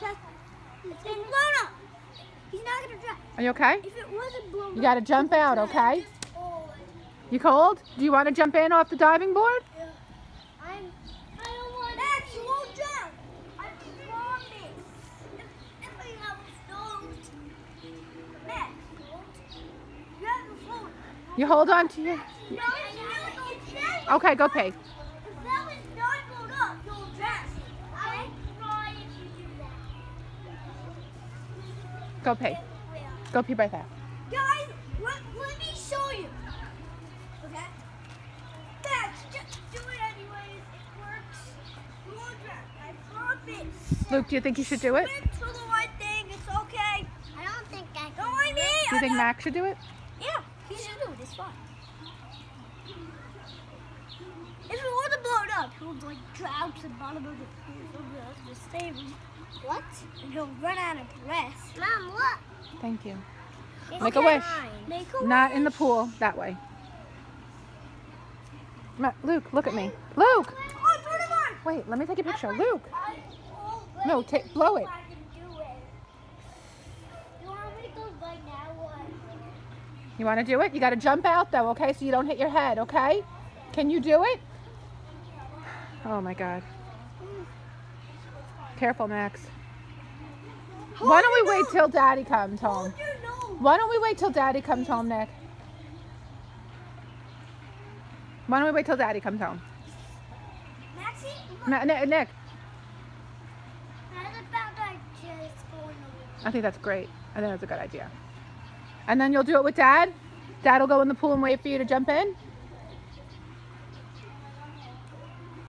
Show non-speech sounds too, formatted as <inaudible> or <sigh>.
chest. It's blown up. He's not gonna drown. Are you okay? If it wasn't blown You gotta up, jump out, okay? Oh, You cold? Do you want to jump in off the diving board? yeah. I'm. I don't want. Max, you won't drown. I promise. If, if I have a float. Max, you have a float. You hold on to your... No, it's really okay. Okay, go pee. If that was not blown up, you'll drown. I cry if you do that. Go pee. Go pee right there. Guys, let, let me show you. Okay? Max, just do it anyways. It works. You won't drown. I promise. Luke, do you think you should do it? Swim to the right thing. It's okay. I don't think I can. Don't mind me. Do you think I Max should do it? Yeah, he should do it. It's fine. If it wasn't blown up, he would like drown to the bottom of the pool. Somebody else would save him. What? And he'll run out of breath. Mom, look. Thank you. It's Make a wish. Make a Not in the pool. That way. Luke, look at me. Luke! Oh, turn it on. Wait, let me take a picture. Luke! I already No, take, blow it. know I can do it. You want me to go right now? What? You want to do it? You got to jump out though, okay? So you don't hit your head, okay? Can you do it? <sighs> Oh my God. Careful, Max. Why don't we wait till Daddy comes home? Hold. Why don't we wait till Daddy comes home, Nick? Why don't we wait till Daddy comes home? Maxie. Na- Nick, Nick, about I just go in the water? I think that's great. I think that's a good idea. And then you'll do it with Dad? Dad will go in the pool and wait for you to jump in?